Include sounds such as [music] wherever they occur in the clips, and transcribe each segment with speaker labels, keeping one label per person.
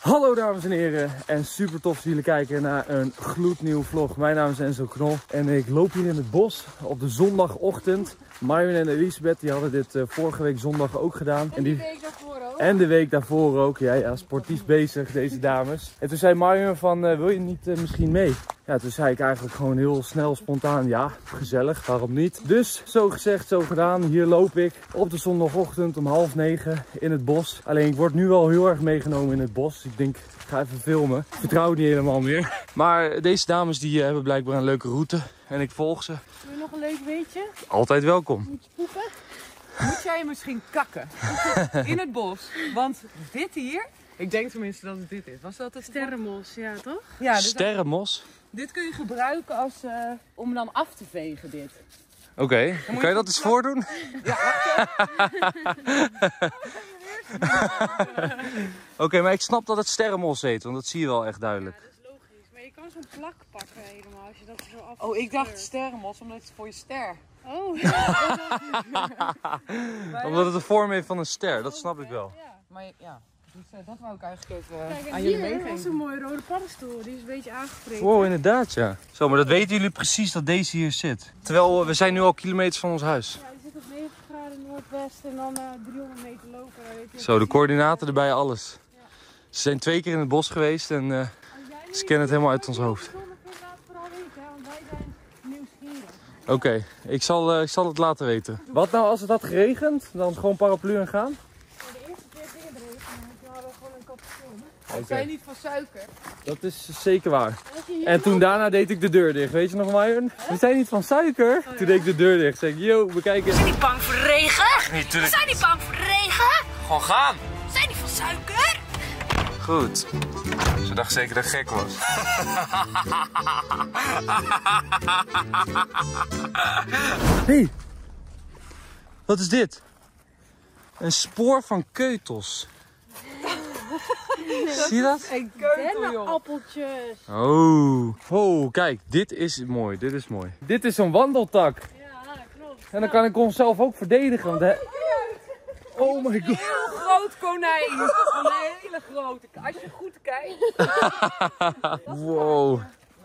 Speaker 1: Hallo dames en heren en super tof dat jullie kijken naar een gloednieuwe vlog. Mijn naam is Enzo Knol en ik loop hier in het bos op de zondagochtend. Marvin en Elisabeth die hadden dit eh, vorige week zondag ook gedaan.
Speaker 2: En die week daarvoor ook.
Speaker 1: En de week daarvoor ook. Ja, ja, sportief bezig, deze dames. En toen zei Marion van, eh, wil je niet eh, misschien mee? Ja, toen zei ik eigenlijk gewoon heel snel, spontaan, ja, gezellig, waarom niet? Dus, zo gezegd, zo gedaan. Hier loop ik op de zondagochtend om half negen in het bos. Alleen, ik word nu wel heel erg meegenomen in het bos. Ik denk, ik ga even filmen. Ik vertrouw het niet helemaal meer. Maar deze dames die eh, hebben blijkbaar een leuke route. En ik volg ze.
Speaker 2: Wil je nog een leuk weetje?
Speaker 1: Altijd welkom.
Speaker 2: Moet je poepen?
Speaker 3: Moet jij misschien kakken [laughs] in het bos? Want dit hier, ik denk tenminste dat het dit is. Was dat het?
Speaker 2: Sterrenmos, ja toch?
Speaker 3: Ja, dus
Speaker 1: Sterrenmos.
Speaker 3: dit kun je gebruiken als, eh, om dan af te vegen dit.
Speaker 1: Oké, kan je dat eens voordoen? [laughs] [laughs] Oké, maar ik snap dat het sterrenmos heet, want dat zie je wel echt duidelijk.
Speaker 2: dat is logisch. Maar je kan zo'n plak pakken helemaal als je dat zo af.
Speaker 3: Oh, ik dacht sterrenmos, omdat het is voor je ster.
Speaker 2: Oh, [laughs] [laughs]
Speaker 1: Omdat het de vorm heeft van een ster, dat snap ik wel.
Speaker 3: Maar ja, dus, eh, dat wou ik eigenlijk even
Speaker 2: Kijk, en
Speaker 3: aan jullie
Speaker 2: was
Speaker 3: meegeven.
Speaker 2: een mooie rode paddenstoel. Die is een beetje aangevreten.
Speaker 1: Wow, inderdaad ja. Zo, maar dat weten jullie precies dat deze hier zit. Terwijl we zijn nu al kilometers van ons huis.
Speaker 2: Ja, die zit op 90 graden noordwest en dan eh 300 meter lopen. Weet je
Speaker 1: Zo, de coördinaten erbij, alles. Ze zijn twee keer in het bos geweest en eh,
Speaker 2: nu
Speaker 1: ze kennen het helemaal uit ons hoofd.
Speaker 2: bijzonders vindt, laat het vooral weten, hè, want wij zijn nieuwsgierig.
Speaker 1: Oké, ik, zal, eh, ik zal het laten weten. Wat nou als het had geregend? Dan gewoon paraplu en gaan?
Speaker 2: Voor de eerste keer dingen erin, dan heb je hadden gewoon een
Speaker 3: Het zijn niet van suiker.
Speaker 1: Dat is zeker waar.
Speaker 2: En
Speaker 1: toen daarna deed ik de deur dicht. Weet je nog, Marjon? We zijn niet van suiker. Toen deed ik de deur dicht. Zeg ik, yo, we kijken.
Speaker 4: Zijn die bang voor regen?
Speaker 1: Nee, tuurlijk.
Speaker 4: Zijn die bang voor regen?
Speaker 1: Gewoon gaan.
Speaker 4: Zijn die van suiker?
Speaker 1: Goed. Ze dacht zeker dat ik gek was. [laughs] hey, wat is dit? Een spoor van keutels. Zie je dat?
Speaker 3: En keutel, joh.
Speaker 2: dennenappeltjes.
Speaker 1: Oh. oh, kijk, dit is mooi. Dit is mooi. Dit is een wandeltak.
Speaker 2: Ja, klopt.
Speaker 1: En dan kan ik onszelf ook verdedigen. Want. Oh my god.
Speaker 3: Heel groot konijn. [laughs] Een hele grote. Als je goed kijkt. [laughs]
Speaker 1: Wow.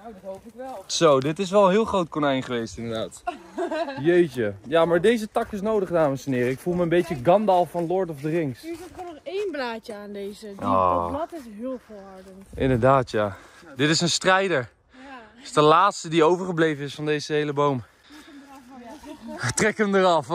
Speaker 3: Nou, dat hoop ik wel.
Speaker 1: Zo, dit is wel een heel groot konijn geweest inderdaad. [laughs] Jeetje. Ja, maar deze tak is nodig, dames en heren. Ik voel me een beetje Gandalf van Lord of the Rings.
Speaker 2: Hier zit gewoon nog één blaadje aan deze. Die,
Speaker 1: Oh.
Speaker 2: Blad is heel volhardend.
Speaker 1: Inderdaad, ja. Dit is een strijder.
Speaker 2: Ja.
Speaker 1: Het is de laatste die overgebleven is van deze hele boom. Trek hem eraf.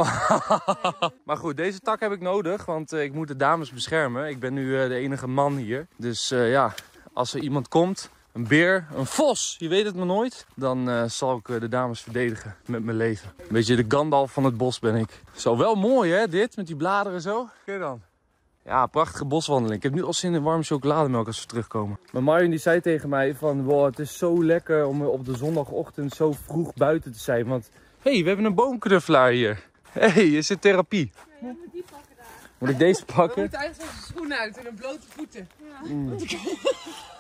Speaker 1: [laughs] maar goed, deze tak heb ik nodig, want eh, ik moet de dames beschermen. Ik ben nu eh, de enige man hier. Dus eh, ja, als er iemand komt, een beer, een vos, je weet het maar nooit. Dan eh, zal ik eh, de dames verdedigen met mijn leven. Een beetje de Gandalf van het bos ben ik. Zo, wel mooi hè, dit, met die bladeren zo. Kijk dan. Ja, prachtige boswandeling. Ik heb nu al zin in warme chocolademelk als we terugkomen. Maar Marion die zei tegen mij van, wow, het is zo lekker om op de zondagochtend zo vroeg buiten te zijn. Want, hé, hey, we hebben een boomknuffelaar hier. Hé, hey, is het therapie?
Speaker 2: Ja, je moet die pakken daar.
Speaker 1: Moet ik deze
Speaker 3: We
Speaker 1: pakken?
Speaker 3: moeten eigenlijk onze schoenen uit en een blote voeten.
Speaker 1: Ja,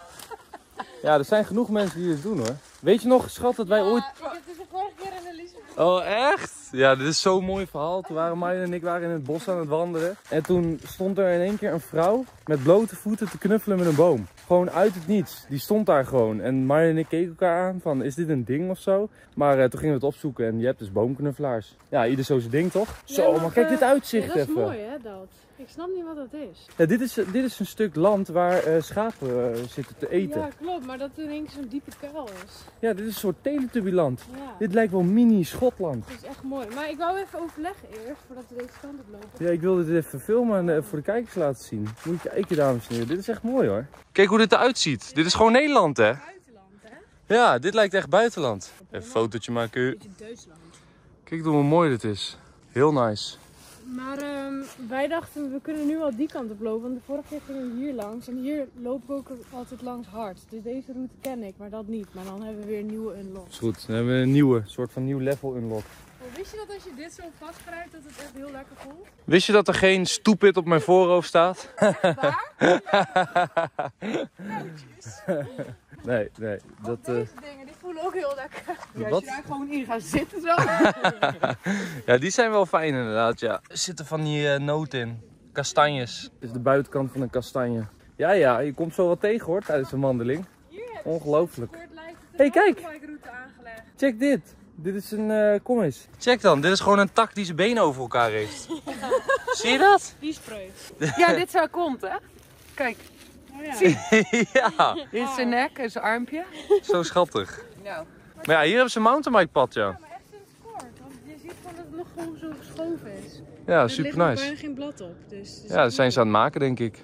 Speaker 1: er zijn genoeg mensen die dit doen hoor. Weet je nog, schat, dat wij ooit...
Speaker 2: Ik heb dus de vorige keer in Elisabeth.
Speaker 1: Oh, echt? Ja, dit is zo'n mooi verhaal. Toen waren Marion en ik waren in het bos aan het wandelen. En toen stond er in één keer een vrouw met blote voeten te knuffelen met een boom. Gewoon uit het niets. Die stond daar gewoon. En Marion en ik keken elkaar aan van, is dit een ding of zo? Maar eh, toen gingen we het opzoeken en je hebt dus boomknuffelaars. Ja, ieder zo zijn ding toch? Zo, maar kijk dit uitzicht
Speaker 2: ja, dat is
Speaker 1: even.
Speaker 2: mooi hè, dat. Ik snap niet wat dat is.
Speaker 1: Ja, dit, is, dit is een stuk land waar eh, schapen eh, zitten te eten.
Speaker 2: Ja, klopt. Maar dat er in één keer zo'n diepe kuil is.
Speaker 1: Ja, dit is een soort teletubbyland.
Speaker 2: Ja.
Speaker 1: Dit lijkt wel mini Schotland.
Speaker 2: Dat is echt mooi. Maar ik wou even overleggen eerst, voordat we deze kant op lopen.
Speaker 1: Ja, ik wilde dit even filmen en eh, voor de kijkers laten zien. Moet je kijken, dames en heren. Dit is echt mooi hoor. Kijk hoe dit eruit ziet. Dit is gewoon Nederland, hè?
Speaker 2: Buitenland, hè?
Speaker 1: Ja, dit lijkt echt buitenland. Even een fotootje maken.
Speaker 2: Beetje Duitsland.
Speaker 1: Kijk hoe mooi dit is. Heel nice.
Speaker 2: Maar ehm, wij dachten, we kunnen nu al die kant op lopen. Want de vorige keer gingen we hier langs. En hier loop ik ook altijd langs hard. Dus deze route ken ik, maar dat niet. Maar dan hebben we weer een nieuwe unlock.
Speaker 1: Is goed. Dan hebben we een nieuwe, soort van nieuw level unlock.
Speaker 2: Oh, wist je dat als je dit zo vastgrijpt, dat het echt heel lekker voelt?
Speaker 1: Wist je dat er geen stupid op mijn voorhoofd staat? [laughs] nee, nee. Dat, eh,
Speaker 2: Deze dingen, ook heel lekker.
Speaker 3: Ja, als
Speaker 1: Wat?
Speaker 3: je daar gewoon in gaat zitten zo. [laughs]
Speaker 1: ja, die zijn wel fijn inderdaad, ja. Er zitten van die eh noten in. Kastanjes. Dit is de buitenkant van een kastanje. Ja, ja, je komt zo wat tegen hoor tijdens een wandeling. Ongelooflijk.
Speaker 2: de
Speaker 1: Hey, kijk. Check dit. Dit is een, eh kom eens. Check dan, dit is gewoon een tak die zijn benen over elkaar heeft. [laughs] Zie je dat?
Speaker 2: Die spreuk. [laughs]
Speaker 3: Ja, dit zou komt, hè? Kijk,
Speaker 2: Oh ja.
Speaker 1: ja,
Speaker 3: dit is zijn nek en zijn armpje.
Speaker 1: zo schattig.
Speaker 3: Nou,
Speaker 1: Maar ja, hier hebben ze een mountainbike pad, ja.
Speaker 2: Maar echt sinds kort. Want je ziet gewoon dat het nog gewoon zo geschoven is.
Speaker 1: Ja,
Speaker 2: er
Speaker 1: super
Speaker 2: ligt
Speaker 1: nice.
Speaker 2: bijna geen blad op. Dus, dus
Speaker 1: Ja, dat zijn ze aan het maken, denk ik.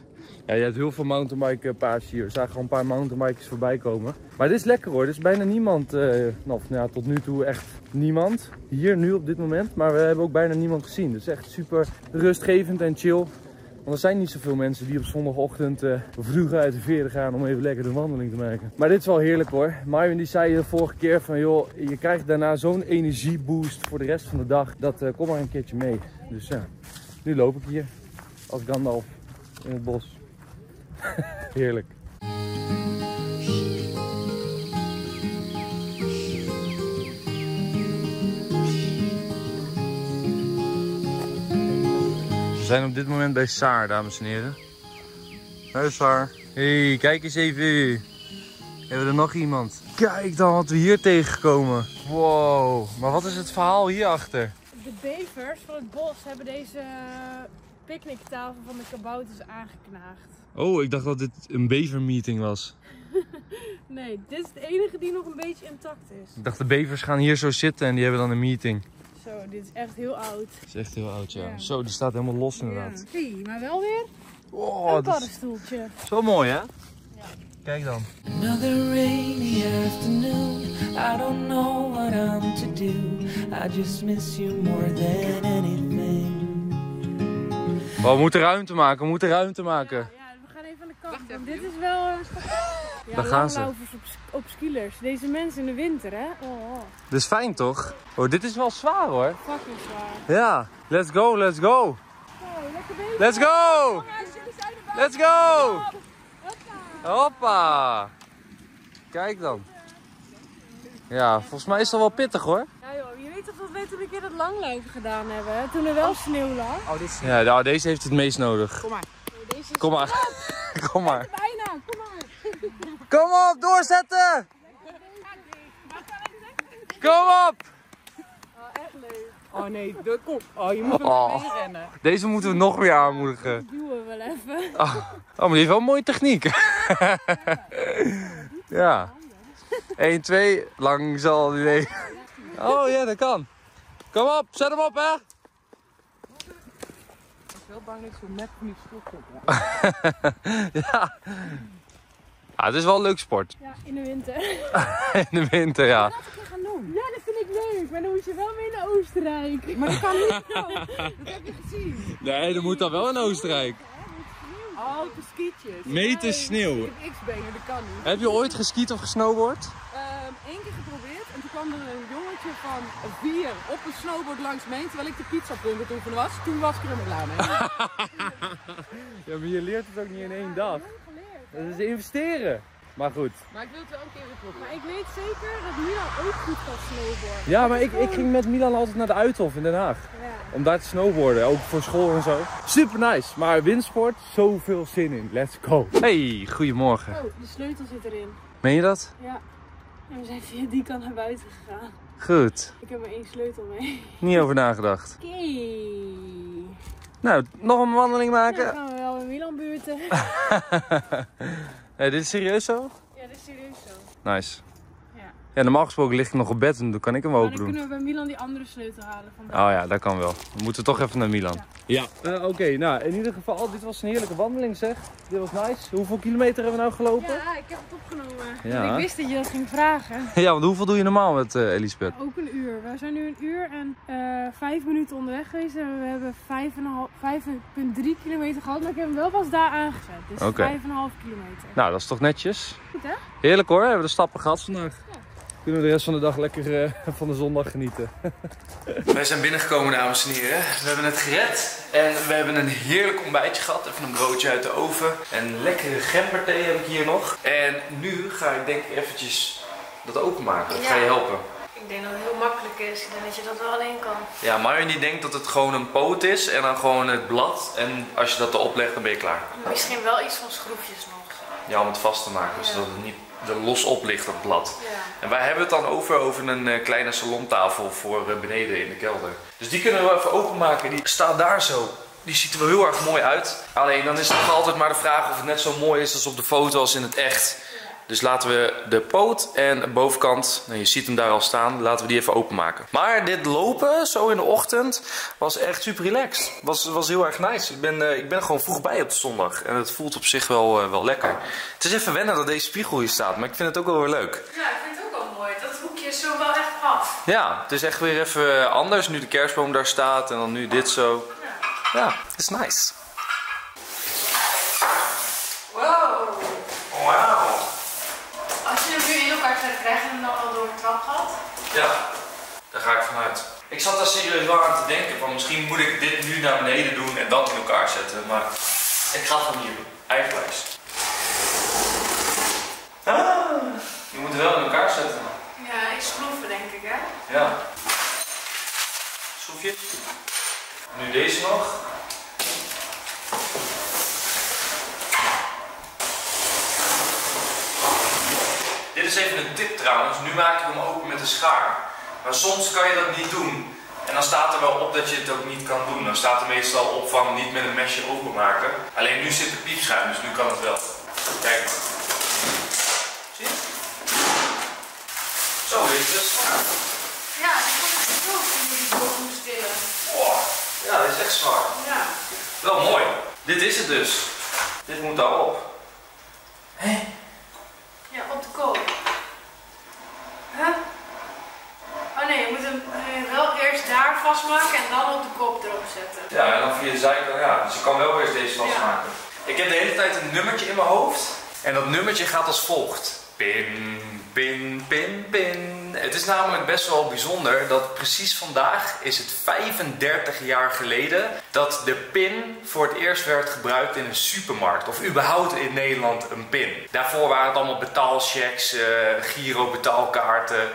Speaker 1: Ja, je hebt heel veel mountainbike paars hier. We zagen gewoon een paar mountainbikers voorbij komen. Maar dit is lekker hoor. Er is bijna niemand, eh, nou, of, nou ja, tot nu toe echt niemand. Hier, nu op dit moment. Maar we hebben ook bijna niemand gezien. Dus echt super rustgevend en chill. Want er zijn niet zoveel mensen die op zondagochtend eh vroeg uit de veren gaan om even lekker de wandeling te maken. Maar dit is wel heerlijk hoor. Marvin die zei de vorige keer van joh, je krijgt daarna zo'n energieboost voor de rest van de dag. Dat eh, kom maar een keertje mee. Dus ja, nu loop ik hier als Gandalf in het bos. [laughs] Heerlijk. Zijn op dit moment bij Saar, dames en heren. Hey Saar. hey, kijk eens even. Hebben we er nog iemand? Kijk dan wat we hier tegenkomen. Wow, maar wat is het verhaal hierachter?
Speaker 2: De bevers van het bos hebben deze picknicktafel van de kabouters aangeknaagd.
Speaker 1: Oh, ik dacht dat dit een bevermeeting was. [laughs]
Speaker 2: Nee, dit is de enige die nog een beetje intact is.
Speaker 1: Ik dacht de bevers gaan hier zo zitten en die hebben dan een meeting.
Speaker 2: Zo, dit is echt heel oud.
Speaker 1: Dat is echt heel oud, ja.
Speaker 2: Ja.
Speaker 1: Zo, die staat helemaal los inderdaad.
Speaker 2: Ja. Hey, maar wel weer
Speaker 1: Oh,
Speaker 2: een
Speaker 1: dat is
Speaker 2: paddenstoeltje.
Speaker 1: zo mooi, hè? Kijk dan.
Speaker 5: Another rainy afternoon. I don't know what I'm to do. I just miss you more than anything.
Speaker 1: Oh, we moeten ruimte maken, we moeten ruimte maken.
Speaker 2: Ja, ja, we gaan even aan de kant. want dit is wel... ja,
Speaker 1: Daar gaan ze.
Speaker 2: op, op skilers. Deze mensen in de winter, hè? Oh, oh.
Speaker 1: Dit is fijn, toch? Oh, dit is wel zwaar, hoor.
Speaker 2: fucking zwaar.
Speaker 1: Ja, let's go, let's go.
Speaker 2: Oh, lekker bezig.
Speaker 1: Let's go!
Speaker 2: jongens, jullie zijn erbij.
Speaker 1: Let's go!
Speaker 2: Hoppa.
Speaker 1: Hoppa! Kijk dan. Ja, volgens mij is dat wel pittig, hoor.
Speaker 2: Ja joh, je weet toch dat we toen een keer dat langlopen gedaan hebben? Toen er wel sneeuw lag.
Speaker 3: oh, dit is
Speaker 1: Ja, nou, deze heeft het meest nodig.
Speaker 3: Kom maar.
Speaker 2: Oh, Deze is
Speaker 1: Kom maar. [laughs] Kom maar.
Speaker 2: bijna, kom maar. [laughs]
Speaker 1: Kom op, doorzetten! Kom op!
Speaker 2: Oh, echt leuk.
Speaker 3: Oh nee, de, kom. Oh, je moet er
Speaker 1: Oh.
Speaker 3: mee rennen.
Speaker 1: Deze moeten we nog meer aanmoedigen.
Speaker 2: Duwen we wel even.
Speaker 1: Oh, maar die heeft wel een mooie techniek. [laughs] ja. 1, 2, lang zal die nee. Oh ja, dat kan. Kom op, zet hem op hè.
Speaker 3: Ik ben wel bang dat ik zo net niet kom.
Speaker 1: ja. Ja. Het is wel een leuk sport.
Speaker 2: Ja, in de winter. [laughs]
Speaker 1: In de winter, ja.
Speaker 3: gaan doen.
Speaker 2: Ja, dat vind ik leuk. Maar dan moet je wel mee naar Oostenrijk.
Speaker 3: Maar dat kan niet. [laughs] Dat heb je gezien.
Speaker 1: Nee, dat moet dan wel in Oostenrijk.
Speaker 3: Oh, de skietjes.
Speaker 1: Meten sneeuw.
Speaker 3: Ik heb X-benen, dat kan niet.
Speaker 1: Heb je ooit geskiet of gesnowboard?
Speaker 3: Eén keer geprobeerd en toen kwam er een jongetje van vier op een snowboard langs me heen terwijl ik de pizzapunt aan het oefenen was. Toen was ik er helemaal klaar mee. [laughs]
Speaker 1: Ja, maar je leert het ook niet in één dag. Dat is investeren. Maar goed.
Speaker 3: Maar ik wil het wel een keer weer
Speaker 2: Maar
Speaker 3: proberen.
Speaker 2: ik weet zeker dat Milan ook goed kan snowboarden.
Speaker 1: Ja, maar ik, ik ging met Milan altijd naar de Uithof in Den Haag.
Speaker 2: Ja.
Speaker 1: Om daar te snowboarden, ook voor school en zo. Super nice, maar windsport, zoveel zin in. Let's go. Hey, goedemorgen.
Speaker 2: Oh, de sleutel zit erin.
Speaker 1: Meen je dat?
Speaker 2: Ja. En we zijn via die kant naar buiten gegaan.
Speaker 1: Goed,
Speaker 2: Ik heb maar één sleutel mee.
Speaker 1: niet over nagedacht.
Speaker 2: Oké.
Speaker 1: Nou, nog een wandeling maken?
Speaker 2: Buurten. [laughs]
Speaker 1: Hey, dit is serieus zo?
Speaker 2: Ja, dat is serieus zo.
Speaker 1: Nice.
Speaker 2: Ja.
Speaker 1: Normaal gesproken lig ik nog op bed en dan kan ik hem open
Speaker 2: dan
Speaker 1: doen.
Speaker 2: kunnen we bij Milan die andere sleutel halen. Van
Speaker 1: Oh ja, dat kan wel. We moeten toch even naar Milan. Ja. Oké, nou in ieder geval, dit was een heerlijke wandeling zeg. Dit was nice. Hoeveel kilometer hebben we nou gelopen?
Speaker 2: Ja, ik heb het opgenomen.
Speaker 1: Ja.
Speaker 2: Ik wist dat je dat ging vragen. [laughs]
Speaker 1: Ja, want hoeveel doe je normaal met eh Elisabeth?
Speaker 2: Ook een uur. We zijn nu een uur en eh, vijf minuten onderweg geweest. En we hebben vijf en een half- 5,3 kilometer gehad. Maar ik heb hem wel pas daar aangezet. Dus
Speaker 1: Oké.
Speaker 2: vijf en een half kilometer.
Speaker 1: Nou, dat is toch netjes.
Speaker 2: Goed hè?
Speaker 1: Heerlijk hoor, we hebben de stappen gehad vandaag. Kunnen we de rest van de dag lekker eh, van de zondag genieten. Wij zijn binnengekomen, dames en heren. We hebben het gered. En we hebben een heerlijk ontbijtje gehad. Even een broodje uit de oven. En lekkere gemberthee heb ik hier nog. En nu ga ik denk ik eventjes dat openmaken. Ik ga je helpen.
Speaker 3: Ik
Speaker 2: denk dat het heel makkelijk is. Ik denk dat je dat wel alleen kan.
Speaker 1: Ja, Marion die denkt dat het gewoon een poot is en dan gewoon het blad. En als je dat erop legt, dan ben je klaar.
Speaker 2: Misschien wel iets van schroefjes nog.
Speaker 1: Ja, om het vast te maken, zodat het niet er los op ligt, dat blad.
Speaker 2: Ja.
Speaker 1: En wij hebben het dan over, over een eh, kleine salontafel voor eh, beneden in de kelder. Dus die kunnen we even openmaken. Die staat daar zo. Die ziet er wel heel erg mooi uit. Alleen dan is het nog altijd maar de vraag of het net zo mooi is als op de foto als in het echt. Dus laten we de poot en de bovenkant, nou, je ziet hem daar al staan, laten we die even openmaken. Maar dit lopen, zo in de ochtend, was echt super relaxed. Was, was heel erg nice. Ik ben, eh, ik ben gewoon vroeg bij op de zondag. En het voelt op zich wel, eh, wel lekker. Het is even wennen dat deze spiegel hier staat, maar ik vind het ook wel weer leuk.
Speaker 2: Ja, ik vind het ook wel mooi. Dat hoekje is zo wel echt af.
Speaker 1: Ja, het is echt weer even anders nu de kerstboom daar staat en dan nu dit zo. Ja, het is nice.
Speaker 2: Wow.
Speaker 1: Wauw.
Speaker 2: Als je hem nu krijgen en dan al door de trap gaat.
Speaker 1: Ja, daar ga ik vanuit. Ik zat daar serieus wel aan te denken van misschien moet ik dit nu naar beneden doen en dat in elkaar zetten. Maar ik ga het gewoon hier doen. Eigenwijs. Ah, je moet het wel in elkaar zetten.
Speaker 2: Ja, ik schroeven denk ik hè.
Speaker 1: Ja. Schroefje. Nu deze nog. Dit is even een tip trouwens. Nu maak ik hem open met een schaar. Maar soms kan je dat niet doen. En dan staat er wel op dat je het ook niet kan doen. Dan staat er meestal op van niet met een mesje openmaken. Alleen nu zit de piepschuim, dus nu kan het wel. Kijk maar. Zie je? Zo is het dus.
Speaker 2: Ja, die vond ik zo je die boven moest tillen.
Speaker 1: Oh, ja, dat is echt zwaar.
Speaker 2: Ja.
Speaker 1: Wel mooi. Dit is het dus. Dit moet daarop. Hé?
Speaker 2: Ja, op de kool. Huh? Oh nee, je moet hem eh, wel eerst daar vastmaken en dan op de kop erop zetten.
Speaker 1: Ja, en dan via de zijkant. Ja, dus ik kan wel eerst deze vastmaken. Ik heb de hele tijd een nummertje in mijn hoofd. En dat nummertje gaat als volgt. Pin, pin, pin, pin. Het is namelijk best wel bijzonder dat precies vandaag is het 35 jaar geleden dat de pin voor het eerst werd gebruikt in een supermarkt. Of überhaupt in Nederland een pin. Daarvoor waren het allemaal betaalchecks, eh giro betaalkaarten,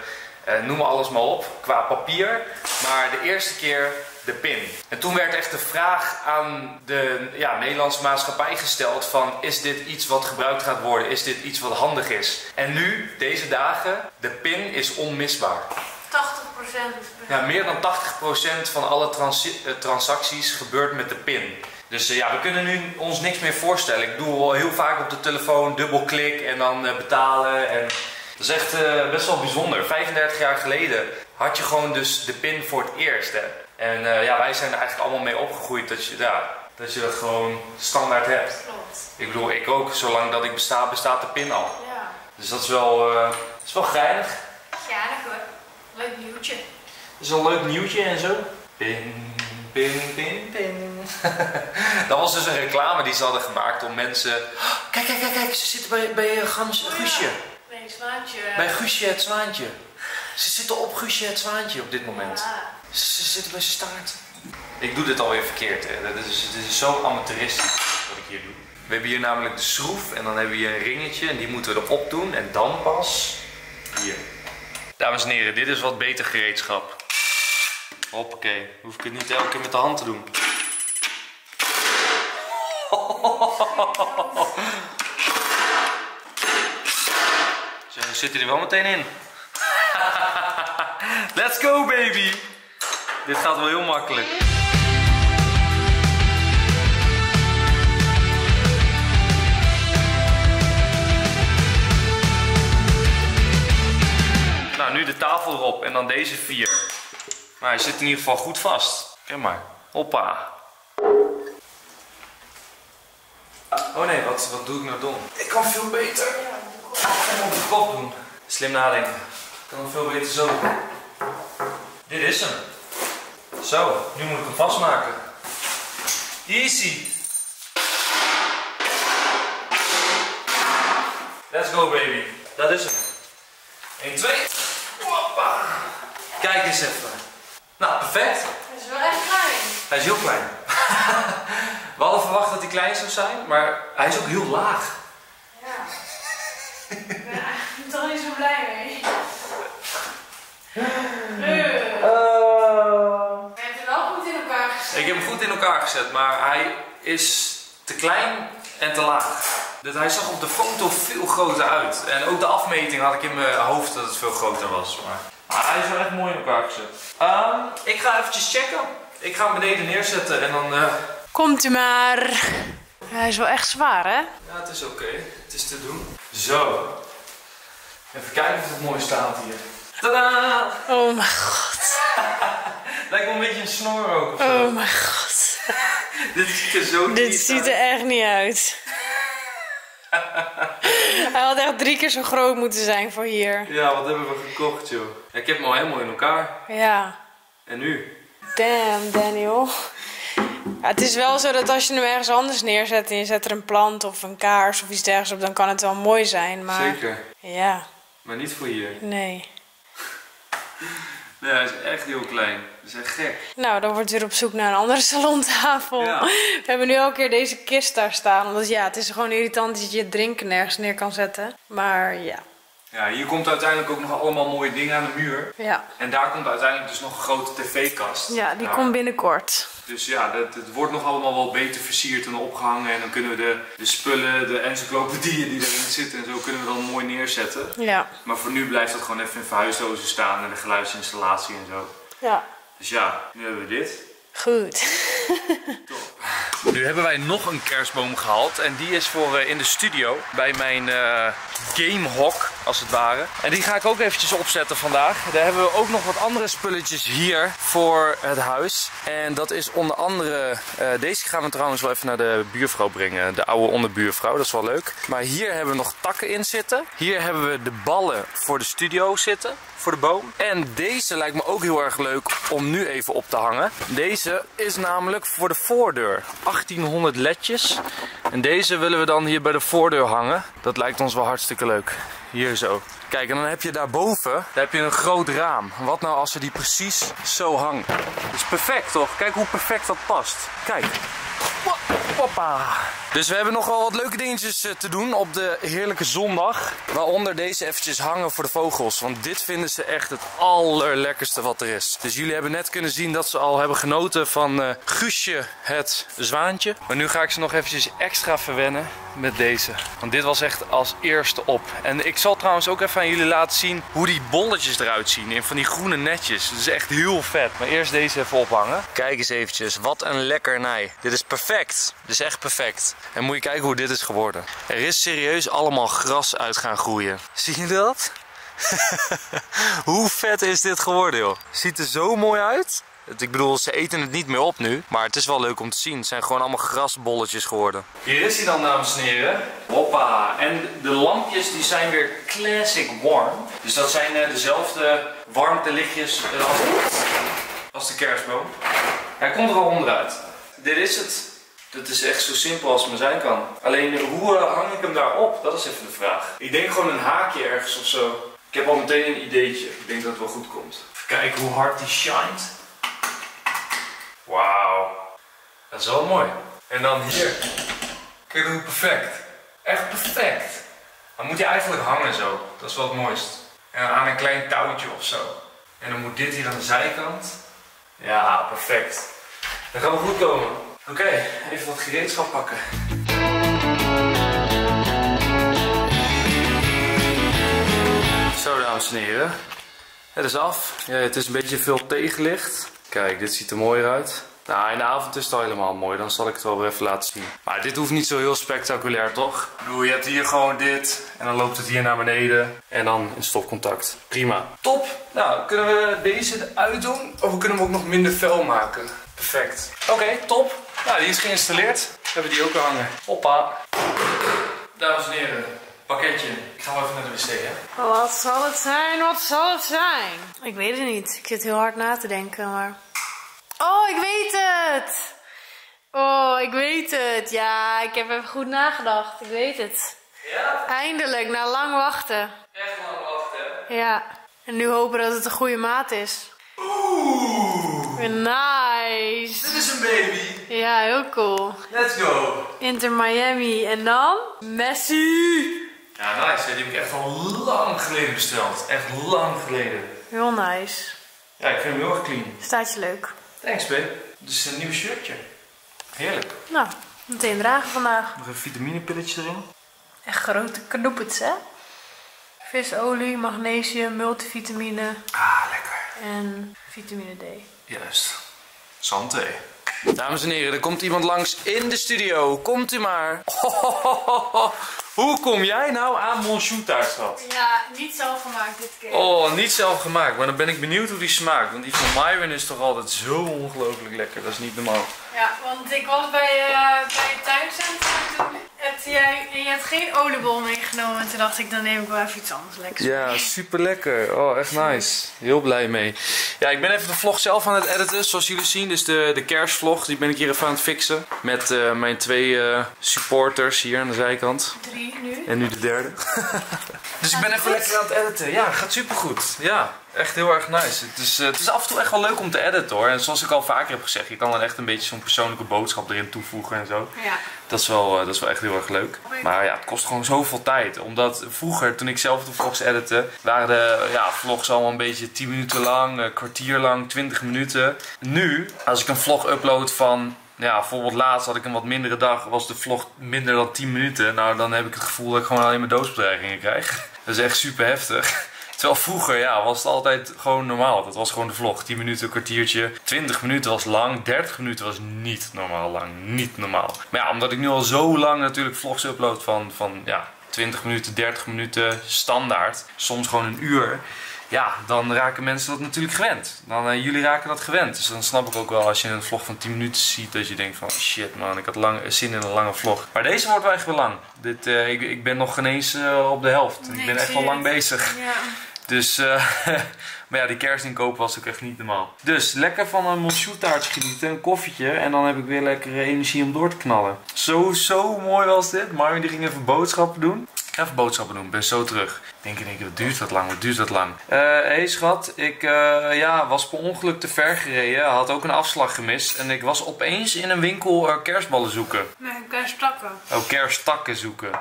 Speaker 1: noem maar alles maar op, qua papier. Maar de eerste keer de pin. En toen werd echt de vraag aan de ja, Nederlandse maatschappij gesteld van is dit iets wat gebruikt gaat worden? Is dit iets wat handig is? En nu, deze dagen, de pin is onmisbaar.
Speaker 2: 80%
Speaker 1: Ja, meer dan 80% van alle eh, transacties gebeurt met de pin. Dus eh, ja, we kunnen nu ons niks meer voorstellen. Ik doe al heel vaak op de telefoon dubbelklik en dan eh, betalen. En dat is echt eh, best wel bijzonder. 35 jaar geleden had je gewoon dus de pin voor het eerst. Hè? En eh, ja, wij zijn er eigenlijk allemaal mee opgegroeid dat je, ja, dat je dat gewoon standaard hebt.
Speaker 2: Klopt.
Speaker 1: Ik bedoel, ik ook. Zolang dat ik besta, bestaat de pin al.
Speaker 2: Ja.
Speaker 1: Dus dat is wel, eh, dat is wel geinig.
Speaker 2: Dat hoor. Leuk nieuwtje.
Speaker 1: Dat is een leuk nieuwtje en zo. Pin, pin, pin, pin. [laughs] dat was dus een reclame die ze hadden gemaakt om mensen... Oh, kijk, kijk, kijk, kijk, ze zitten bij, bij eh, Gans,
Speaker 2: Oh ja. Nee.
Speaker 1: Bij Guusje het zwaantje. Ze zitten op Guusje het zwaantje op dit moment.
Speaker 2: Ja.
Speaker 1: Ze, ze zitten bij zijn staart. Ik doe dit alweer verkeerd. Hè. Dat is, dit is zo amateuristisch wat ik hier doe. We hebben hier namelijk de schroef en dan hebben we hier een ringetje en die moeten we erop doen en dan pas hier. Dames en heren, dit is wat beter gereedschap. Hoppakee, hoef ik het niet elke keer met de hand te doen. [laughs] Zo, zit er wel meteen in. [laughs] Let's go baby! Dit gaat wel heel makkelijk. Nou, nu de tafel erop en dan deze vier. Maar hij zit in ieder geval goed vast. Kijk maar. Hoppa. Oh nee, wat, wat doe ik nou dom? Ik kan veel beter. Hem op de kop doen. Slim nadenken. Ik kan hem veel beter zo. Dit is hem. Zo, nu moet ik hem vastmaken. Easy. Let's go baby. Dat is hem. 1, 2. Hoppa. Kijk eens even. Nou, perfect.
Speaker 2: Dat is wel echt klein.
Speaker 1: Hij is heel klein. [laughs] We hadden verwacht dat hij klein zou zijn, maar hij is ook heel laag.
Speaker 2: Ja. Ik ben eigenlijk toch niet zo blij mee. Hij heeft het wel goed in elkaar gezet.
Speaker 1: Ik heb hem goed in elkaar gezet, maar hij is te klein en te laag. Dat hij zag op de foto veel groter uit. En ook de afmeting had ik in mijn hoofd dat het veel groter was. Maar, maar hij is wel echt mooi in elkaar gezet. Ehm, ik ga eventjes checken. Ik ga hem beneden neerzetten en dan... eh,
Speaker 2: Komt u maar. Hij is wel echt zwaar, hè?
Speaker 1: Ja, het is oké. Het is te doen. Zo. Even kijken of het mooi staat hier. Tadaa!
Speaker 2: Oh mijn god. [laughs]
Speaker 1: Lijkt wel een beetje een snor ook of zo.
Speaker 2: Oh mijn god. [laughs]
Speaker 1: Dit ziet er zo
Speaker 2: Dit
Speaker 1: niet
Speaker 2: ziet
Speaker 1: uit.
Speaker 2: er echt niet uit. [laughs] Hij had echt drie keer zo groot moeten zijn voor hier.
Speaker 1: Ja, wat hebben we gekocht, joh? Ja, ik heb hem al helemaal in elkaar.
Speaker 2: Ja.
Speaker 1: En nu?
Speaker 2: Damn, Daniel. Ja, het is wel zo dat als je hem ergens anders neerzet en je zet er een plant of een kaars of iets dergelijks op, dan kan het wel mooi zijn. Maar
Speaker 1: Zeker.
Speaker 2: ja,
Speaker 1: Maar niet voor hier.
Speaker 2: nee.
Speaker 1: Nee, hij is echt heel klein. Dat is echt gek.
Speaker 2: Nou, dan wordt weer op zoek naar een andere [laughs] salontafel.
Speaker 1: Ja.
Speaker 2: We hebben nu elke keer deze kist daar staan. Omdat ja, het is gewoon irritant dat je je drinken nergens neer kan zetten. Maar ja,
Speaker 1: Ja, hier komt uiteindelijk ook nog allemaal mooie dingen aan de muur.
Speaker 2: ja.
Speaker 1: En daar komt uiteindelijk dus nog een grote tv-kast.
Speaker 2: Ja, die
Speaker 1: Nou,
Speaker 2: komt binnenkort.
Speaker 1: Dus ja, dat, het wordt nog allemaal wel beter versierd en opgehangen. En dan kunnen we de, de spullen, de encyclopedieën die erin zitten en zo kunnen we dan mooi neerzetten.
Speaker 2: Ja.
Speaker 1: Maar voor nu blijft dat gewoon even in verhuisdozen staan en de geluidsinstallatie en zo.
Speaker 2: Ja.
Speaker 1: Dus ja, nu hebben we dit.
Speaker 2: Goed. [laughs]
Speaker 1: Nu hebben wij nog een kerstboom gehaald en die is voor eh, in de studio bij mijn eh gamehok als het ware. En die ga ik ook eventjes opzetten vandaag. Daar hebben we ook nog wat andere spulletjes hier voor het huis. En dat is onder andere, eh, deze gaan we trouwens wel even naar de buurvrouw brengen. De oude onderbuurvrouw, dat is wel leuk. Maar hier hebben we nog takken in zitten. Hier hebben we de ballen voor de studio zitten. Voor de boom. En deze lijkt me ook heel erg leuk om nu even op te hangen. Deze is namelijk voor de voordeur. 1800 ledjes. En deze willen we dan hier bij de voordeur hangen. Dat lijkt ons wel hartstikke leuk. Hier zo. Kijk, en dan heb je daarboven daar heb je een groot raam. Wat nou als we die precies zo hangen? Dat is perfect toch? Kijk hoe perfect dat past. Kijk. Hoppa. Dus we hebben nog wel wat leuke dingetjes eh, te doen op de heerlijke zondag. Waaronder deze eventjes hangen voor de vogels. Want dit vinden ze echt het allerlekkerste wat er is. Dus jullie hebben net kunnen zien dat ze al hebben genoten van eh, Guusje het zwaantje. Maar nu ga ik ze nog eventjes extra verwennen met deze. Want dit was echt als eerste op. En ik zal trouwens ook even aan jullie laten zien hoe die bolletjes eruit zien. In van die groene netjes. Dat is echt heel vet. Maar eerst deze even ophangen. Kijk eens eventjes. Wat een lekkernij. Dit is perfect. Dit is echt perfect. En moet je kijken hoe dit is geworden. Er is serieus allemaal gras uit gaan groeien. Zie je dat? [laughs] hoe vet is dit geworden joh. Ziet er zo mooi uit. Het- Ik bedoel, ze eten het niet meer op nu. Maar het is wel leuk om te zien. Het zijn gewoon allemaal grasbolletjes geworden. Hier is hij dan, dames en heren. Hoppa. En de lampjes die zijn weer classic warm. Dus dat zijn eh, dezelfde warmtelichtjes eh, als, als de kerstboom. Hij komt er al onderuit. Dit is het. Dat is echt zo simpel als het maar zijn kan. Alleen hoe eh, hang ik hem daar op? Dat is even de vraag. Ik denk gewoon een haakje ergens of zo. Ik heb al meteen een ideetje. Ik denk dat het wel goed komt. Even kijken hoe hard die shined. Wauw. Dat is wel mooi. En dan hier. Kijk hoe perfect. Echt perfect. Dan moet je eigenlijk hangen zo. Dat is wel het mooist. En aan een klein touwtje of zo. En dan moet dit hier aan de zijkant. Ja, perfect. Dat gaat wel goed komen. Oké, even wat gereedschap pakken. Zo, dames en heren. Het is af. Ja, het is een beetje veel tegenlicht. Kijk, dit ziet er mooier uit. Nou, in de avond is het al helemaal mooi. Dan zal ik het wel weer even laten zien. Maar dit hoeft niet zo heel spectaculair, toch? Ik bedoel, je hebt hier gewoon dit. En dan loopt het hier naar beneden. En dan in stopcontact. Prima. Top. Nou, kunnen we deze eruit doen? Of kunnen we ook nog minder fel maken? Perfect. Oké, top. Nou, die is geïnstalleerd. Hebben we die ook hangen. Hoppa. Dames en heren, pakketje. Ik ga wel even naar de wc, hè?
Speaker 2: Wat zal het zijn? Wat zal het zijn? Ik weet het niet. Ik zit heel hard na te denken, maar... Oh, ik weet het! Oh, ik weet het. Ja, ik heb even goed nagedacht. Ik weet het.
Speaker 1: Ja,
Speaker 2: Eindelijk, na lang wachten.
Speaker 1: echt lang wachten.
Speaker 2: Ja. En nu hopen dat het een goede maat is.
Speaker 1: Oeh,
Speaker 2: Nice.
Speaker 1: dit is een baby.
Speaker 2: Ja, heel cool.
Speaker 1: Let's go.
Speaker 2: Inter Miami. En dan? Messi.
Speaker 1: Ja, nice. Die heb ik echt al lang geleden besteld. Echt lang geleden.
Speaker 2: Heel nice.
Speaker 1: Ja, ik vind hem heel erg clean.
Speaker 2: Staat je leuk.
Speaker 1: Thanks, babe. Dit is een nieuw shirtje. Heerlijk.
Speaker 2: Nou, meteen dragen vandaag.
Speaker 1: Nog een vitaminepilletje erin.
Speaker 2: Echt grote knoepets, hè? Visolie, magnesium, multivitamine
Speaker 1: Ah, lekker.
Speaker 2: en vitamine D.
Speaker 1: Juist. Santé. Dames en heren, er komt iemand langs in de studio. Komt u maar. [laughs] Hoe kom jij nou aan mon schat?
Speaker 2: Ja, niet zelf gemaakt dit keer.
Speaker 1: Oh, niet zelf gemaakt, maar dan ben ik benieuwd hoe die smaakt. Want die van Myron is toch altijd zo ongelooflijk lekker. Dat is niet normaal.
Speaker 2: Ja, want ik was bij, eh, bij het tuincentrum en toen heb jij, en je hebt geen oliebol meegenomen. En toen dacht ik, dan neem ik wel even iets anders lekkers.
Speaker 1: Ja, super lekker. Oh, echt nice. Heel blij mee. Ja, ik ben even de vlog zelf aan het editen, zoals jullie zien. Dus de, de kerstvlog, die ben ik hier even aan het fixen. Met eh, mijn twee eh, supporters hier aan de zijkant.
Speaker 2: Drie nu.
Speaker 1: En nu de derde. [laughs] dus ik ben even lekker aan het editen. Ja, gaat supergoed. Ja, echt heel erg nice. Het is, eh, het is af en toe echt wel leuk om te editen hoor. En zoals ik al vaker heb gezegd, je kan dan echt een beetje zo'n persoonlijke boodschap erin toevoegen en zo.
Speaker 2: Ja.
Speaker 1: Dat is, wel, eh, dat is wel echt heel erg leuk. Maar ja, het kost gewoon zoveel tijd. Omdat vroeger, toen ik zelf de vlogs editte, waren de ja, vlogs allemaal een beetje 10 minuten lang, een kwartier lang, 20 minuten. Nu, als ik een vlog upload van, ja, bijvoorbeeld laatst had ik een wat mindere dag, was de vlog minder dan 10 minuten. Nou, dan heb ik het gevoel dat ik gewoon alleen maar doodsbedreigingen krijg. Dat is echt super heftig. [laughs] Terwijl vroeger ja, was het altijd gewoon normaal. Dat was gewoon de vlog. 10 minuten, een kwartiertje. 20 minuten was lang. 30 minuten was niet normaal lang. Niet normaal. Maar ja, omdat ik nu al zo lang natuurlijk vlogs upload van, van ja, 20 minuten, 30 minuten standaard. Soms gewoon een uur. Ja, dan raken mensen dat natuurlijk gewend. Dan, eh, jullie raken dat gewend. Dus dan snap ik ook wel als je een vlog van 10 minuten ziet dat je denkt van shit man, ik had lang, zin in een lange vlog. Maar deze wordt wel echt wel lang. Dit, eh, ik, ik ben nog geen eens eh, op de helft. ik ben echt al lang
Speaker 2: het.
Speaker 1: bezig.
Speaker 2: Ja. [laughs]
Speaker 1: Dus, eh, [laughs] maar ja, die kerstinkoop was ook echt niet normaal. Dus lekker van een monchoutaartje genieten, een koffietje. En dan heb ik weer lekker eh, energie om door te knallen. Zo, zo mooi was dit. Marvin die ging even boodschappen doen. Even boodschappen doen, ben zo terug. Ik denk in één keer, wat duurt dat lang, wat duurt dat lang? Hé hey, schat, ik eh, ja, was per ongeluk te ver gereden. Had ook een afslag gemist. En ik was opeens in een winkel eh, kerstballen zoeken.
Speaker 2: Nee, stakken.
Speaker 1: Oh, kersttakken zoeken.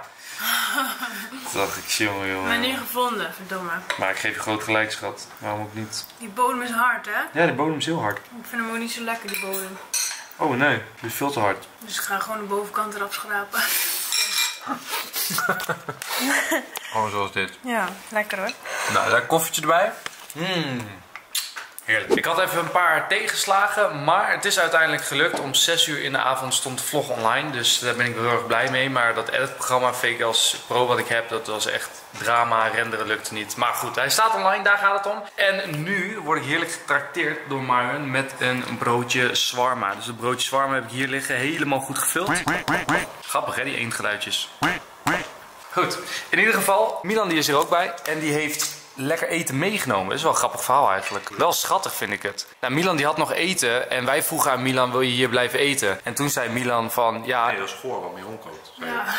Speaker 1: Toen [laughs] dacht ik, jongen, jongen.
Speaker 2: Maar niet gevonden, verdomme.
Speaker 1: Maar ik geef je groot gelijk, schat. Waarom ook niet?
Speaker 2: Die bodem is hard, hè?
Speaker 1: Ja, de bodem is heel hard.
Speaker 2: Ik vind hem ook niet zo lekker, die bodem.
Speaker 1: Oh nee, die is veel te hard.
Speaker 2: Dus ik ga gewoon de bovenkant eraf schrapen. [laughs] [laughs]
Speaker 1: Gewoon zoals dit.
Speaker 2: Ja, lekker hoor.
Speaker 1: Nou, daar koffietje erbij. Mmm. Ik had even een paar tegenslagen, maar het is uiteindelijk gelukt. Om 6 uur in de avond stond de vlog online, dus daar ben ik wel heel erg blij mee. Maar dat editprogramma VKS Pro wat ik heb, dat was echt drama. Renderen lukte niet. Maar goed, hij staat online, daar gaat het om. En nu word ik heerlijk getrakteerd door Marvin met een broodje zwarma. Dus het broodje zwarma heb ik hier liggen, helemaal goed gevuld. Grappig hè, die eendgeluidjes. Goed, in ieder geval, Milan die is er ook bij en die heeft lekker eten meegenomen. Dat is wel een grappig verhaal eigenlijk. Wel schattig vind ik het. Nou, Milan die had nog eten en wij vroegen aan Milan, wil je hier blijven eten? En toen zei Milan van, ja...
Speaker 6: Nee, dat is goor wat Miron koopt.
Speaker 2: Ja. [laughs]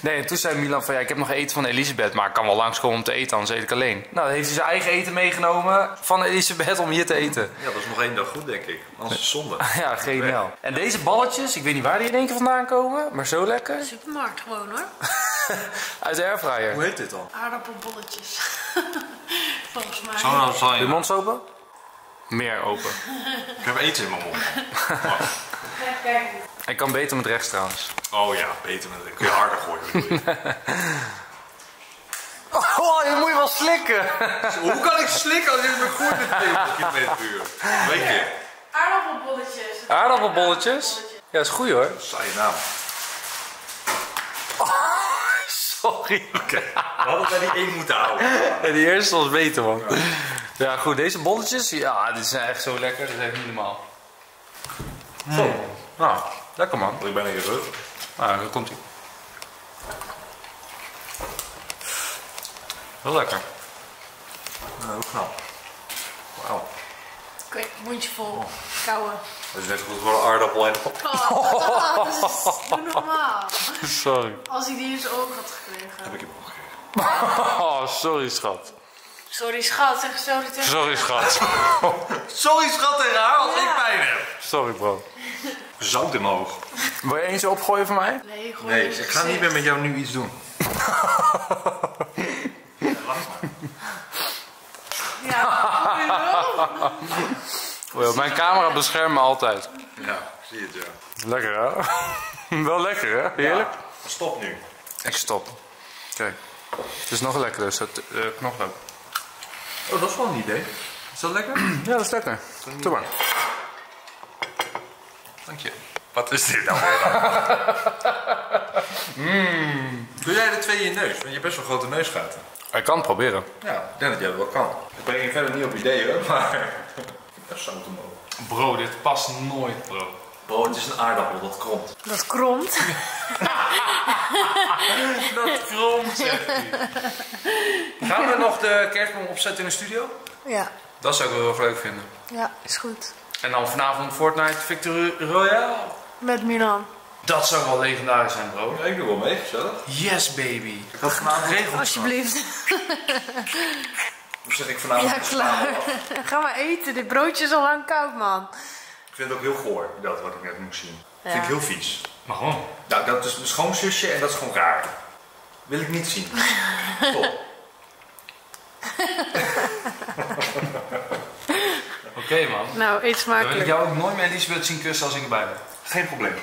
Speaker 1: Nee, en toen zei Milan van, ja, ik heb nog eten van Elisabeth, maar ik kan wel langskomen om te eten, anders eet ik alleen. Nou, dan heeft hij zijn eigen eten meegenomen van Elisabeth om hier te eten.
Speaker 6: je. Ja, dat is nog één dag goed, denk ik. Anders is het zonde. [laughs]
Speaker 1: Ja, geniaal. En deze balletjes, ik weet niet waar die in één keer vandaan komen, maar zo lekker.
Speaker 2: Supermarkt gewoon hoor. [laughs]
Speaker 1: Uit de airfryer.
Speaker 6: Hoe heet dit dan?
Speaker 2: Aardappelbolletjes. [laughs] Volgens mij.
Speaker 6: Zo, dan zal
Speaker 1: De
Speaker 6: je...
Speaker 1: mond open? Meer open.
Speaker 6: Ik heb eten in mijn mond. [laughs]
Speaker 1: Ik kan beter met rechts trouwens.
Speaker 6: Oh ja, beter met... kun je harder gooien. [laughs]
Speaker 1: Oh, je moet je wel slikken.
Speaker 6: Hoe kan ik slikken als je me gooit met 200 km per uur? Weet je,
Speaker 2: Aardappelbolletjes.
Speaker 1: Aardappelbolletjes? Ja, is goed hoor.
Speaker 6: saaie naam.
Speaker 1: Sorry.
Speaker 6: We hadden bij die één moeten houden. [laughs]
Speaker 1: Ja, die eerste was beter man. Ja goed, deze bolletjes, ja, die zijn echt zo lekker. Dat is echt niet normaal. Zo. Nou, lekker man.
Speaker 6: Ik ben hier terug.
Speaker 1: Nou, daar komt ie. Heel lekker.
Speaker 6: Nou, hoe knap. Wauw.
Speaker 2: Oké, mondje vol. Kouwen.
Speaker 6: Dat is net goed voor een aardappel en.
Speaker 2: Oh, dat is doe normaal.
Speaker 1: Sorry.
Speaker 2: Als hij die in zijn oog had gekregen.
Speaker 6: Heb ik hem nog gekregen.
Speaker 1: Oh, sorry schat.
Speaker 2: Sorry schat, zeg sorry tegen
Speaker 1: Sorry schat.
Speaker 6: Sorry schat tegen haar als ik pijn heb.
Speaker 1: Sorry bro.
Speaker 6: Zout in mijn oog.
Speaker 1: Wil je eentje opgooien voor mij?
Speaker 2: Nee, gewoon
Speaker 6: Nee, ik ga niet meer met jou nu iets doen.
Speaker 1: Oh, Mijn camera beschermt me altijd.
Speaker 6: Ja, zie het ja.
Speaker 1: Lekker hè? [laughs] Wel lekker hè? Heerlijk.
Speaker 6: Stop nu.
Speaker 1: Ik stop. Kijk. Het is nog lekker, dus het uh, knoflook.
Speaker 6: Oh, dat is wel een idee. Is dat lekker? [clears throat]
Speaker 1: Ja, dat is lekker. Doe maar.
Speaker 6: Dank je. Wat is dit nou weer? [laughs]
Speaker 1: Mm.
Speaker 6: Doe jij de twee in je neus? Want je hebt best wel grote neusgaten.
Speaker 1: Ik kan het proberen.
Speaker 6: Ja, ik denk dat jij dat wel kan. Ik ben hier verder niet op ideeën hoor, maar... Dat omhoog.
Speaker 1: Bro, dit past nooit, bro.
Speaker 6: Bro, het is een aardappel, dat kromt.
Speaker 2: Dat kromt. [laughs]
Speaker 1: Dat kromt, zegt hij. Gaan we nog de kerstboom opzetten in de studio?
Speaker 2: Ja,
Speaker 1: Dat zou ik wel heel erg leuk vinden.
Speaker 2: ja, is goed.
Speaker 1: En dan vanavond Fortnite Victory Royale.
Speaker 2: Met Milan.
Speaker 1: Dat zou wel legendarisch zijn, bro.
Speaker 6: Ja, ik doe wel mee, gezellig.
Speaker 1: Yes, baby.
Speaker 6: Ik had vanavond geregeld.
Speaker 2: Alsjeblieft. [laughs]
Speaker 6: Zeg ik vanavond?
Speaker 2: Ja, klaar. [laughs] Ga maar eten. Dit broodje is al lang koud, man.
Speaker 6: Ik vind het ook heel goor, dat wat ik net moest zien.
Speaker 2: Ja.
Speaker 6: Vind ik heel vies.
Speaker 1: Maar gewoon.
Speaker 6: Nou, dat is mijn schoonzusje en dat is gewoon raar. Wil ik niet zien. [laughs] Top.
Speaker 1: Oké, man.
Speaker 2: Nou, eet
Speaker 1: Dan wil ik
Speaker 2: smakelijk.
Speaker 1: jou ook nooit meer Elisabeth zien kussen als ik erbij ben.
Speaker 6: Geen probleem.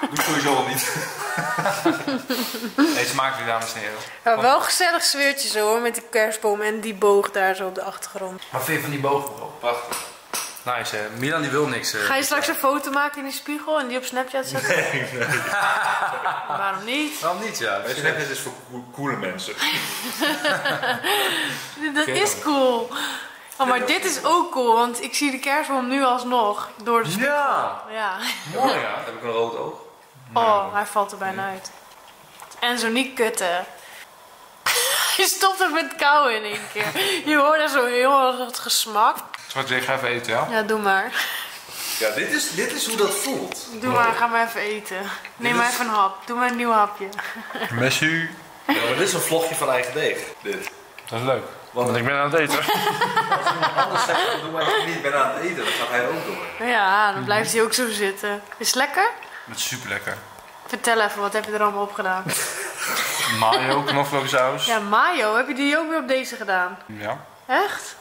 Speaker 6: Doe ik sowieso al niet.
Speaker 1: Eet smakelijk, dames en heren.
Speaker 2: Ja, wel een gezellig sfeertje zo hoor, met die kerstboom en die boog daar zo op de achtergrond.
Speaker 1: Wat vind je van die bro?
Speaker 6: Prachtig.
Speaker 1: Nice, hè? Milan die wil niks. eh.
Speaker 2: Ga je straks een foto maken in die spiegel en die op Snapchat zetten? Nee, nee. [laughs] Waarom niet?
Speaker 1: Waarom niet, ja?
Speaker 6: Weet dit is voor co- coole mensen. [laughs]
Speaker 2: Dat is cool. Oh, maar dit is ook cool, want ik zie de kerstboom nu alsnog door de spiegel.
Speaker 1: Ja!
Speaker 2: Ja.
Speaker 1: Mooi, ja.
Speaker 6: Heb ik een rood oog?
Speaker 2: Oh, hij valt er bijna uit. En zo niet kutten. [laughs] Je stopt er met kou in één keer. Je hoort er zo heel erg het gesmak.
Speaker 1: Straks ik ga even eten, ja?
Speaker 2: Ja, doe maar.
Speaker 6: Ja, dit is, dit is hoe dat voelt.
Speaker 2: Doe maar, ga maar even eten. Neem maar even een hap. Doe maar een nieuw hapje. [laughs]
Speaker 1: Messi.
Speaker 6: Ja, maar dit is een vlogje van eigen deeg. Dit.
Speaker 1: Dat is leuk. Want ik ben aan het eten. [laughs]
Speaker 6: Als iemand anders zegt, dan doe maar ik niet ben aan het eten, dan gaat hij ook door.
Speaker 2: Ja, dan blijft hij ook zo zitten. Is het lekker?
Speaker 1: Met super lekker.
Speaker 2: Vertel even, wat heb je er allemaal op gedaan?
Speaker 1: Mayo, knoflooksaus.
Speaker 2: Ja, mayo. Heb je die ook weer op deze gedaan?
Speaker 1: Ja.
Speaker 2: Echt?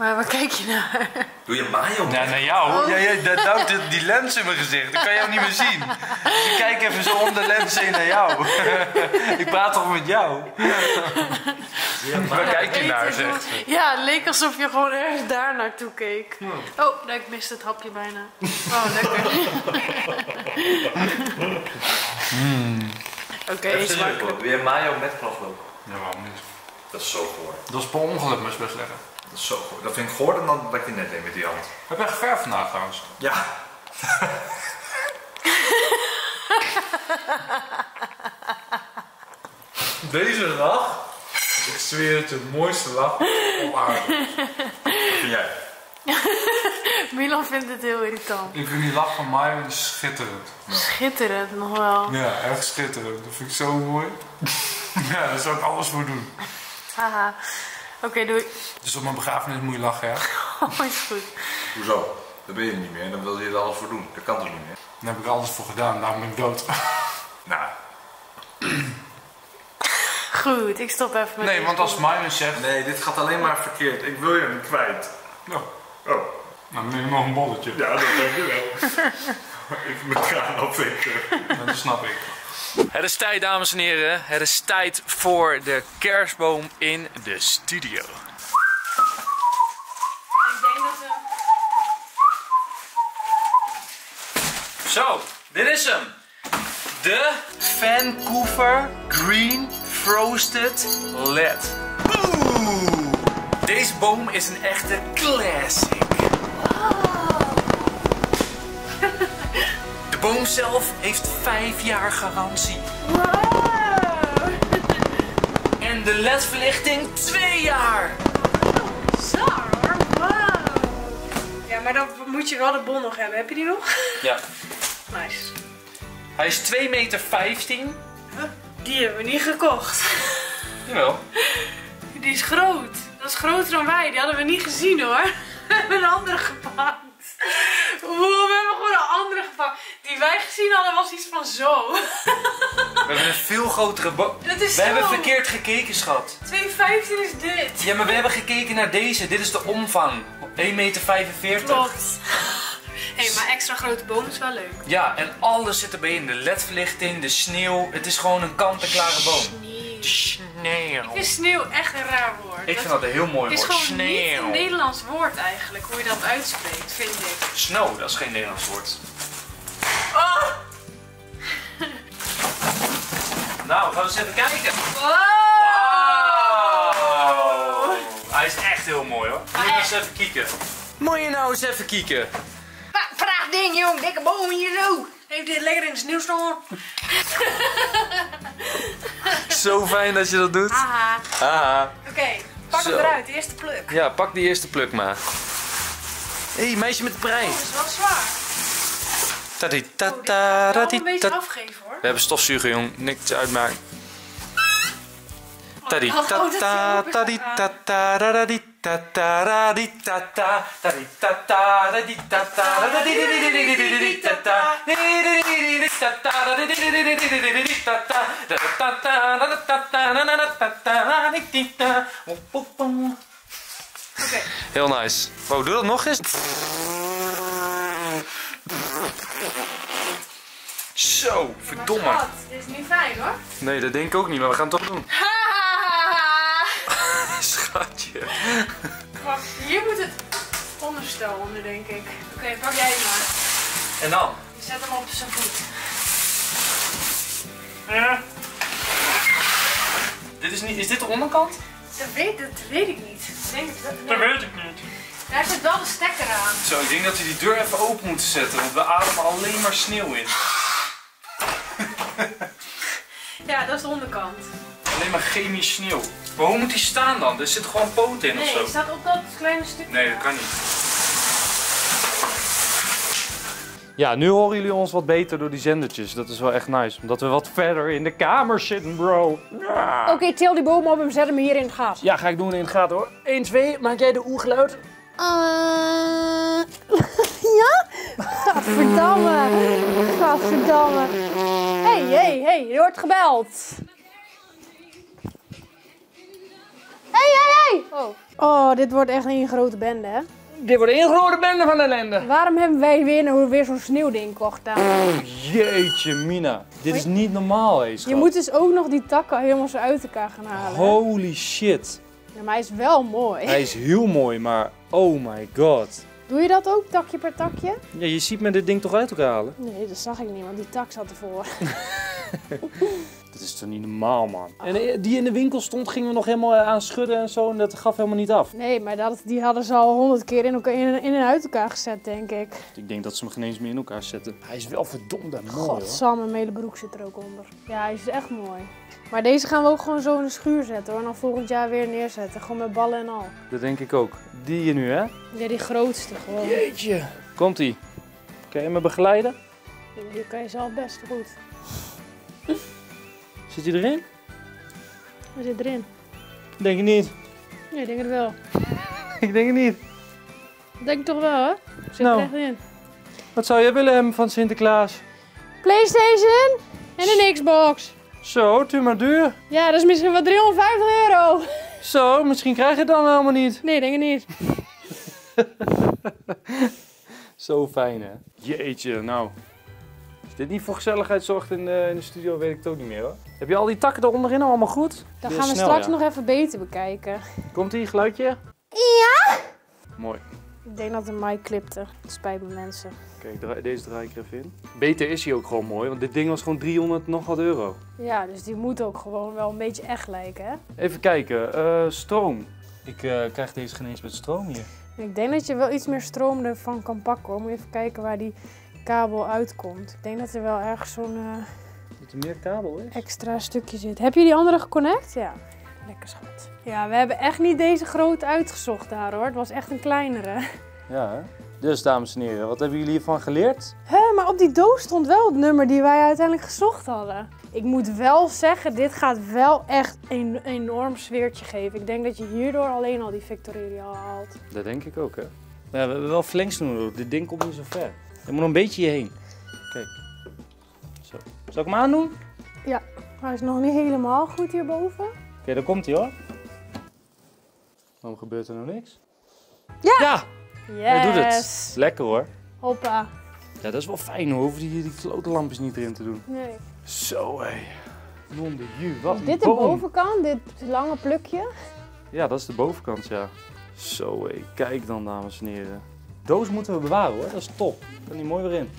Speaker 2: Maar waar kijk je naar?
Speaker 6: Doe je mayo?
Speaker 1: Ja, naar jou. Ja, ja, dat duwt die- die lens in mijn gezicht. Dat kan jou niet meer zien. Dus ik kijk even zo om de lens heen naar jou. ik praat toch met jou? Waar kijk je naar,
Speaker 2: Eten,
Speaker 1: zegt ze.
Speaker 2: Ja, het leek alsof je gewoon ergens daar naartoe keek. Oh, nee, ik miste het hapje bijna. Oh, lekker. Oké,
Speaker 6: serieus,
Speaker 2: smakelijk.
Speaker 6: bro. Doe je mayo met knoflook?
Speaker 1: Ja, waarom niet?
Speaker 6: Dat is zo goor.
Speaker 1: Dat is per ongeluk, maar is best lekker.
Speaker 6: Dat is zo goor. Dat vind ik goorder dan dat je net deed met die hand.
Speaker 1: Heb je geverfd vandaag trouwens?
Speaker 6: Ja. [laughs]
Speaker 1: Deze lach, ik zweer het, de mooiste lach op aarde.
Speaker 6: Wat vind jij? [laughs]
Speaker 2: Milan vindt het heel irritant.
Speaker 1: Ik vind die lach van Mayo schitterend.
Speaker 2: Schitterend nog wel.
Speaker 1: Ja, echt schitterend. Dat vind ik zo mooi. [laughs] ja, daar zou ik alles voor doen.
Speaker 2: Haha. Oké, doei.
Speaker 1: Dus op mijn begrafenis moet je lachen, ja? [laughs]
Speaker 2: Oh, is goed.
Speaker 6: Hoezo? Dan ben je er niet meer. Dan wil je er alles voor doen. Dat kan toch niet meer?
Speaker 1: Daar heb ik alles voor gedaan, daarom ben ik dood. [laughs]
Speaker 6: Nou.
Speaker 2: Goed, ik stop even met
Speaker 1: Nee, want als Mayo zegt...
Speaker 6: Nee, dit gaat alleen maar verkeerd. Ik wil je niet kwijt.
Speaker 1: Nou,
Speaker 6: Oh.
Speaker 1: dan neem ik nog een bolletje.
Speaker 6: Ja, dat denk je wel. [laughs] ik moet gaan opvikken.
Speaker 1: Ja, dat snap ik. Het is tijd, dames en heren. Het is tijd voor de kerstboom in de studio. Zo, dit is hem. De Vancouver Green Frosted LED. Oeh. Deze boom is een echte classic. Boom zelf heeft 5 jaar garantie. En de LED-verlichting 2 jaar.
Speaker 2: Wow. Ja, maar dan moet je wel de bon nog hebben. Heb je die nog?
Speaker 1: Ja. [laughs]
Speaker 2: Nice.
Speaker 1: Hij is 2 meter 15.
Speaker 2: Die hebben we niet gekocht. [laughs]
Speaker 1: Jawel.
Speaker 2: Die is groot. Dat is groter dan wij. Die hadden we niet gezien hoor. [laughs] We hebben een andere gepakt. Wow, we hebben gewoon een andere gepakt. Die
Speaker 7: wij gezien hadden was iets van zo.
Speaker 1: We hebben een veel grotere boom. We
Speaker 7: zo.
Speaker 1: hebben verkeerd gekeken, schat.
Speaker 7: 2,15 is dit.
Speaker 1: Ja, maar we hebben gekeken naar deze. Dit is de omvang. 1,45 meter.
Speaker 7: Klopt. [laughs] Hé, hey, maar extra grote boom is wel leuk.
Speaker 1: Ja, en alles zit erbij in. De ledverlichting, de sneeuw. Het is gewoon een kant-en-klare boom.
Speaker 7: Nee.
Speaker 1: Sneeuw.
Speaker 7: Ik vind sneeuw echt een raar woord.
Speaker 1: Ik vind dat een heel mooi
Speaker 7: Het is
Speaker 1: woord.
Speaker 7: gewoon niet
Speaker 1: Sneeuw.
Speaker 7: een Nederlands woord eigenlijk, hoe je dat uitspreekt, vind ik.
Speaker 1: Snow, dat is geen Nederlands woord.
Speaker 7: Oh!
Speaker 1: Nou, gaan we eens even kijken.
Speaker 7: Wow!
Speaker 1: Hij is echt heel mooi hoor. Moet je eens even kijken. Moet je nou eens even kijken.
Speaker 7: Vraag ding, jong, dikke boom hier zo. Heeft dit lekker in de sneeuw staan? [laughs]
Speaker 1: Zo fijn dat je dat doet.
Speaker 7: Haha.
Speaker 1: Haha.
Speaker 7: Oké, pak hem eruit, de eerste pluk.
Speaker 1: Ja, pak die eerste pluk maar. Hé, hey, meisje met de
Speaker 7: Oh,
Speaker 1: prijs.
Speaker 7: dat is wel zwaar. Een beetje afgeven hoor.
Speaker 1: We hebben stofzuiger jong, niks uitmaken. Heel nice. Wow, doe dat nog eens. Zo, verdomme.
Speaker 7: schat, dit is niet fijn hoor.
Speaker 1: Nee, dat denk ik ook niet, maar we gaan het toch doen. [laughs] Schatje.
Speaker 7: Wacht, hier moet het onderstel onder denk ik. Oké, pak jij het maar.
Speaker 1: En dan?
Speaker 7: Je zet hem op zijn voet.
Speaker 1: Dit is, niet, is dit de onderkant?
Speaker 7: Dat weet, dat weet ik niet. Ik denk nee.
Speaker 1: weet ik niet.
Speaker 7: Daar zit wel de stekker aan.
Speaker 1: Zo, ik denk dat we die deur even open moeten zetten, want we ademen alleen maar sneeuw in. [laughs]
Speaker 7: Ja, dat is de onderkant.
Speaker 1: Alleen maar chemisch sneeuw. Maar hoe moet die staan dan? Er zit gewoon poot in of
Speaker 7: Nee,
Speaker 1: zo.
Speaker 7: je staat op dat kleine stukje.
Speaker 1: Nee, dat kan niet. Ja, nu horen jullie ons wat beter door die zendertjes. Dat is wel echt nice. Omdat we wat verder in de kamer zitten, bro.
Speaker 2: Oké, til die boom op en zet hem hier in het gas.
Speaker 1: Ja, ga ik doen in het gaten hoor. 1, 2, maak jij de oergeluid?
Speaker 2: Uh, [laughs] ja? Gadverdamme. Gadverdamme. Hé, hé, hé, er wordt gebeld. Hé, hé, hé. Oh. oh, dit wordt echt een grote bende, hè?
Speaker 1: Dit wordt een grote bende van ellende.
Speaker 2: Waarom hebben wij weer, nou weer zo'n sneeuwding gekocht dan?
Speaker 1: Jeetje, Mina. Dit is niet normaal, hé,
Speaker 2: Je moet dus ook nog die takken helemaal zo uit elkaar gaan halen. hè?
Speaker 1: Holy shit.
Speaker 2: Ja, maar hij is wel mooi.
Speaker 1: Hij is heel mooi, maar oh my god.
Speaker 2: Doe je dat ook, takje per takje?
Speaker 1: Ja, je ziet me dit ding toch uit elkaar halen?
Speaker 2: Nee, dat zag ik niet, want die tak zat ervoor. [laughs]
Speaker 1: Dit is toch niet normaal, man. En eh, die in de winkel stond, gingen we nog helemaal eh, aan schudden en zo. En dat gaf helemaal niet af.
Speaker 2: Nee, maar dat, die hadden ze al honderd keer in, elkaar, in, in en uit elkaar gezet, denk ik.
Speaker 1: Ik denk dat ze hem geen eens meer in elkaar zetten. Hij is wel verdomd mooi, hoor.
Speaker 2: Godsamme, mijn hele broek zit er ook onder. Ja, hij is echt mooi. Maar deze gaan we ook gewoon zo in de schuur zetten hoor. En dan volgend jaar weer neerzetten. Gewoon met ballen en al.
Speaker 1: Dat denk ik ook. Die hier nu, hè?
Speaker 2: Ja, die grootste gewoon.
Speaker 1: Jeetje. Komt-ie. Kun je me begeleiden?
Speaker 2: Die kan je zelf best goed.
Speaker 1: Zit hij erin?
Speaker 2: Hij zit erin.
Speaker 1: Denk je niet.
Speaker 2: Ja, ik denk het wel. [laughs]
Speaker 1: Ik denk het niet.
Speaker 2: Ik denk toch wel, hè? Zit
Speaker 1: Nou.
Speaker 2: er echt in.
Speaker 1: Wat zou jij willen hebben van Sinterklaas?
Speaker 2: Playstation en een Xbox.
Speaker 1: Zo, tu maar duur.
Speaker 2: Ja, dat is misschien wel 350 euro. [laughs]
Speaker 1: Zo, misschien krijg je het dan helemaal niet.
Speaker 2: Nee, denk ik niet. [laughs]
Speaker 1: Zo fijn, hè? Jeetje, nou. Dit niet voor gezelligheid zorgt in de, in de studio, weet ik het ook niet meer, hoor. Heb je al die takken eronderin allemaal goed?
Speaker 2: Dan gaan we
Speaker 1: snel,
Speaker 2: straks
Speaker 1: ja.
Speaker 2: nog even beter bekijken.
Speaker 1: Komt-ie, geluidje? Ja! Mooi.
Speaker 2: Ik denk dat de mic clipte. Het spijt me mensen.
Speaker 1: Kijk, deze draai ik er even in. Beter is hij ook gewoon mooi, want dit ding was gewoon 300 nog wat euro.
Speaker 2: Ja, dus die moet ook gewoon wel een beetje echt lijken, hè?
Speaker 1: Even kijken, eh, stroom. Ik eh, krijg deze geen eens met stroom hier.
Speaker 2: Ik denk dat je wel iets meer stroom ervan kan pakken hoor. Moet je even kijken waar die kabel uitkomt. Ik denk dat er wel ergens zo'n eh,
Speaker 1: Dat er meer kabel is?
Speaker 2: extra stukje zit. Heb je die andere geconnect? Ja. Lekker schat. Ja, we hebben echt niet deze groot uitgezocht daar hoor. Het was echt een kleinere.
Speaker 1: Ja, hè? Dus, dames en heren, wat hebben jullie hiervan geleerd?
Speaker 2: Hé, maar op die doos stond wel het nummer die wij uiteindelijk gezocht hadden. Ik moet wel zeggen, dit gaat wel echt een enorm sfeertje geven. Ik denk dat je hierdoor alleen al die Victoria al haalt.
Speaker 1: Dat denk ik ook, hè? Ja, we hebben wel flanksnoer nodig. Dit ding komt niet zo ver. Je moet nog een beetje hierheen. Kijk. Zal ik hem aandoen? Oké,
Speaker 2: Hij is nog niet helemaal goed hierboven.
Speaker 1: daar komt hij hoor. Waarom gebeurt er nou niks?
Speaker 2: Ja!
Speaker 1: Ja!
Speaker 2: Yes.
Speaker 1: Hij doet het. Lekker hoor.
Speaker 2: Hoppa.
Speaker 1: Ja, dat is wel fijn hoor. Hoeven die, die flotenlampjes niet erin te doen.
Speaker 2: Nee.
Speaker 1: Zo hé. Non de ju, wat een
Speaker 2: Dit de bovenkant, dit lange plukje.
Speaker 1: Ja, dat is de bovenkant, ja. Zo hé, kijk dan dames en heren. Doos moeten we bewaren hoor, dat is top. Kan die mooi weer in.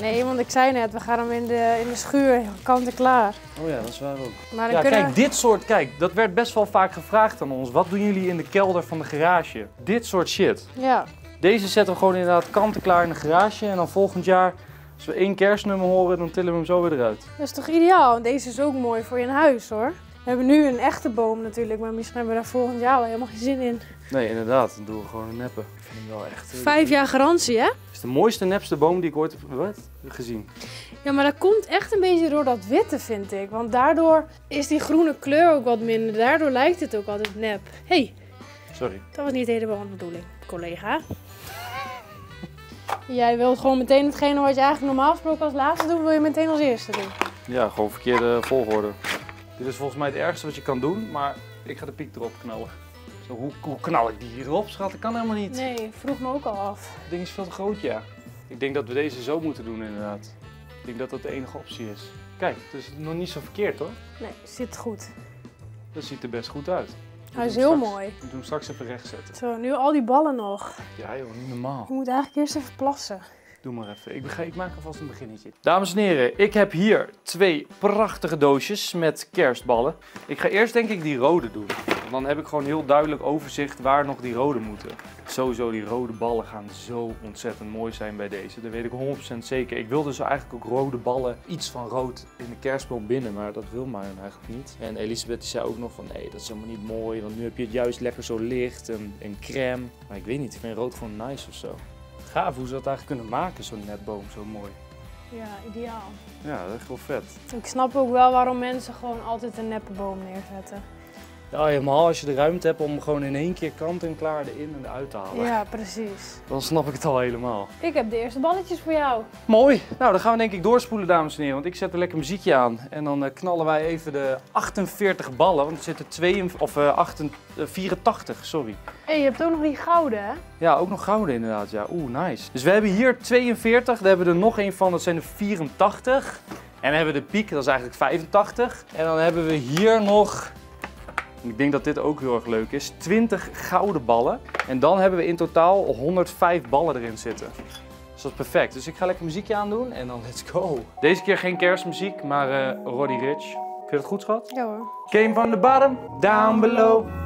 Speaker 2: Nee, want ik zei net, we gaan hem in de, in de schuur, kant en klaar.
Speaker 1: Oh ja, dat is waar ook.
Speaker 2: Maar dan
Speaker 1: Ja, kijk, dit soort, kijk, dat werd best wel vaak gevraagd aan ons. Wat doen jullie in de kelder van de garage? Dit soort shit.
Speaker 2: Ja,
Speaker 1: Deze zetten we gewoon inderdaad kant-en-klaar in de garage. En dan volgend jaar, als we één kerstnummer horen, dan tillen we hem zo weer eruit.
Speaker 2: dat is toch ideaal? En deze is ook mooi voor je in huis hoor. We hebben nu een echte boom natuurlijk, maar misschien hebben we daar volgend jaar wel helemaal geen zin in.
Speaker 1: Nee, inderdaad, dan doen we gewoon een neppen. Ik vind hem wel echt... eh,
Speaker 2: Vijf jaar garantie hè?
Speaker 1: Het is de mooiste, nepste boom die ik ooit heb wat? gezien.
Speaker 2: Ja, maar dat komt echt een beetje door dat witte vind ik. Want daardoor is die groene kleur ook wat minder. Daardoor lijkt het ook altijd nep. Hé, hey,
Speaker 1: Sorry.
Speaker 2: dat was niet helemaal de bedoeling, collega. [laughs] Jij wilt gewoon meteen hetgene wat je eigenlijk normaal gesproken als laatste doet, wil je meteen als eerste doen.
Speaker 1: Ja, gewoon verkeerde volgorde. Dit is volgens mij het ergste wat je kan doen, maar ik ga de piek erop knallen. Zo, hoe, hoe knal ik die hier erop, schat? Dat kan helemaal niet.
Speaker 2: Nee, vroeg me ook al af.
Speaker 1: Het ding is veel te groot, ja. Ik denk dat we deze zo moeten doen, inderdaad. Ik denk dat dat de enige optie is. Kijk, het is nog niet zo verkeerd, hoor.
Speaker 2: Nee, zit goed.
Speaker 1: Dat ziet er best goed uit.
Speaker 2: Hij is heel
Speaker 1: straks-
Speaker 2: mooi.
Speaker 1: We doen hem straks even recht zetten.
Speaker 2: Zo, nu al die ballen nog.
Speaker 1: Ja, joh, niet normaal.
Speaker 2: Je moet eigenlijk eerst even plassen.
Speaker 1: Doe maar even. Ik, ik maak alvast een beginnetje. Dames en heren, ik heb hier twee prachtige doosjes met kerstballen. Ik ga eerst denk ik die rode doen. Want dan heb ik gewoon heel duidelijk overzicht waar nog die rode moeten. Sowieso, die rode ballen gaan zo ontzettend mooi zijn bij deze. Dat weet ik 100% zeker. Ik wilde dus eigenlijk ook rode ballen, iets van rood in de kerstboom binnen. Maar dat wil Marion eigenlijk niet. En Elisabeth zei ook nog van nee, dat is helemaal niet mooi. Want nu heb je het juist lekker zo licht en, en crème. Maar ik weet niet, ik vind rood gewoon nice of zo. Gaaf hoe ze dat eigenlijk kunnen maken, zo'n netboom, zo mooi.
Speaker 2: Ja, ideaal.
Speaker 1: Ja, dat is echt wel vet.
Speaker 2: Ik snap ook wel waarom mensen gewoon altijd een neppe boom neerzetten.
Speaker 1: Ja, helemaal als je de ruimte hebt om gewoon in één keer kant en klaar erin en eruit te halen.
Speaker 2: Ja, precies.
Speaker 1: Dan snap ik het al helemaal.
Speaker 2: Ik heb de eerste balletjes voor jou.
Speaker 1: Mooi. Nou, dan gaan we denk ik doorspoelen, dames en heren. Want ik zet er lekker muziekje aan. En dan eh, knallen wij even de 48 ballen. Want er zitten 2, of eh, 88, eh, 84, sorry.
Speaker 2: Hé, hey, je hebt ook nog die gouden, hè?
Speaker 1: Ja, ook nog gouden inderdaad. Ja, oeh, nice. Dus we hebben hier 42. Daar hebben we er nog één van, dat zijn er 84. En dan hebben we de piek, dat is eigenlijk 85. En dan hebben we hier nog, ik denk dat dit ook heel erg leuk is, 20 gouden ballen. En dan hebben we in totaal 105 ballen erin zitten. Dus dat is perfect. Dus ik ga lekker muziekje aandoen en dan let's go. Deze keer geen kerstmuziek, maar eh Roddy Rich. Vind je dat goed, schat?
Speaker 2: Ja hoor.
Speaker 1: Came from the bottom, down below.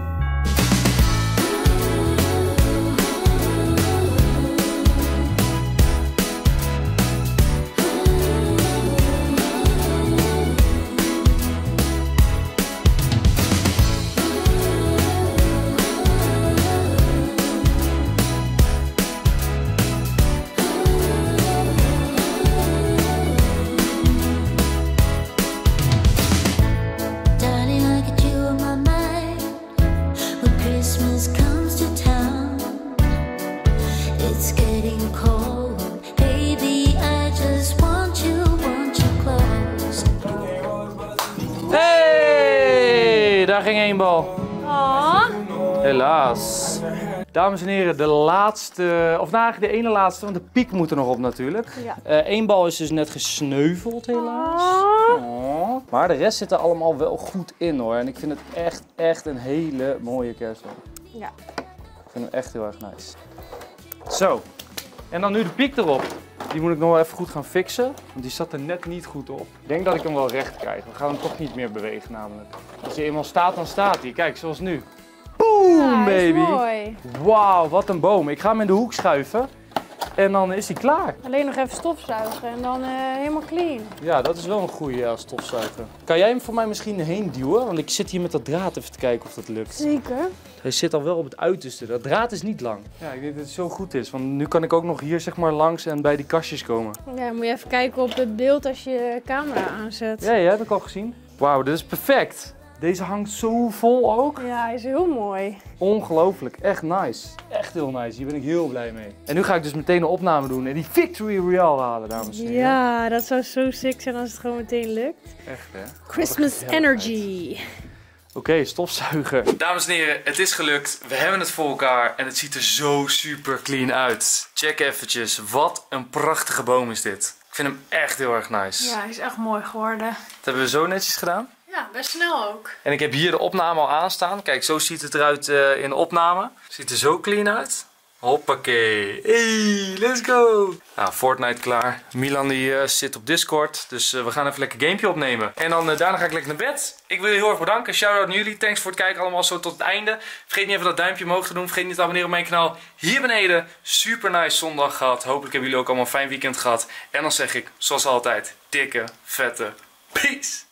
Speaker 1: Dames en heren, de laatste, of nou eigenlijk de ene laatste, want de piek moet er nog op natuurlijk.
Speaker 2: Ja.
Speaker 1: Eén bal is dus net gesneuveld helaas.
Speaker 2: Ah.
Speaker 1: Oh. Maar de rest zit er allemaal wel goed in hoor. En ik vind het echt, echt een hele mooie kerstboom.
Speaker 2: Ja.
Speaker 1: Ik vind hem echt heel erg nice. Zo. En dan nu de piek erop. Die moet ik nog wel even goed gaan fixen, want die zat er net niet goed op. Ik denk dat ik hem wel recht krijg. We gaan hem toch niet meer bewegen namelijk. Als je eenmaal staat, dan staat hij. Kijk, zoals nu. Boom,
Speaker 2: Ja,
Speaker 1: baby.
Speaker 2: mooi.
Speaker 1: Wauw, wat een boom. Ik ga hem in de hoek schuiven en dan is hij klaar.
Speaker 2: Alleen nog even stofzuigen en dan eh, helemaal clean.
Speaker 1: Ja, dat is wel een goede ja, stofzuiger. Kan jij hem voor mij misschien heen duwen? Want ik zit hier met dat draad even te kijken of dat lukt.
Speaker 2: Zeker.
Speaker 1: Hij zit al wel op het uiterste. Dat draad is niet lang. Ja, ik denk dat het zo goed is. Want nu kan ik ook nog hier zeg maar langs en bij die kastjes komen.
Speaker 2: Ja, moet je even kijken op het beeld als je je camera aanzet.
Speaker 1: Ja, ja, heb ik al gezien. Wauw, dit is perfect. Deze hangt zo vol ook.
Speaker 8: Ja, hij is heel mooi.
Speaker 1: Ongelooflijk, echt nice. Echt heel nice, hier ben ik heel blij mee. En nu ga ik dus meteen een opname doen en die Victory Royale halen, dames en heren.
Speaker 8: Ja, dat zou zo sick zijn als het gewoon meteen lukt.
Speaker 1: Echt hè?
Speaker 8: Christmas energy.
Speaker 1: Oké, stofzuiger. Dames en heren, het is gelukt. We hebben het voor elkaar en het ziet er zo super clean uit. Check eventjes, wat een prachtige boom is dit. Ik vind hem echt heel erg nice.
Speaker 2: Ja, hij is echt mooi geworden.
Speaker 1: Dat hebben we zo netjes gedaan.
Speaker 2: Ja, best snel ook.
Speaker 1: En ik heb hier de opname al aanstaan. Kijk, zo ziet het eruit eh, in de opname. Ziet er zo clean uit. Hoppakee. Hey, let's go. Nou, Fortnite klaar. Milan die eh, zit op Discord. Dus eh, we gaan even lekker gamepje opnemen. En dan daarna ga ik lekker naar bed. Ik wil je heel erg bedanken. Shout-out aan jullie. Thanks voor het kijken allemaal zo tot het einde. Vergeet niet even dat duimpje omhoog te doen. Vergeet niet te abonneren op mijn kanaal hier beneden. Super nice zondag gehad. Hopelijk hebben jullie ook allemaal een fijn weekend gehad. En dan zeg ik, zoals altijd, dikke, vette peace.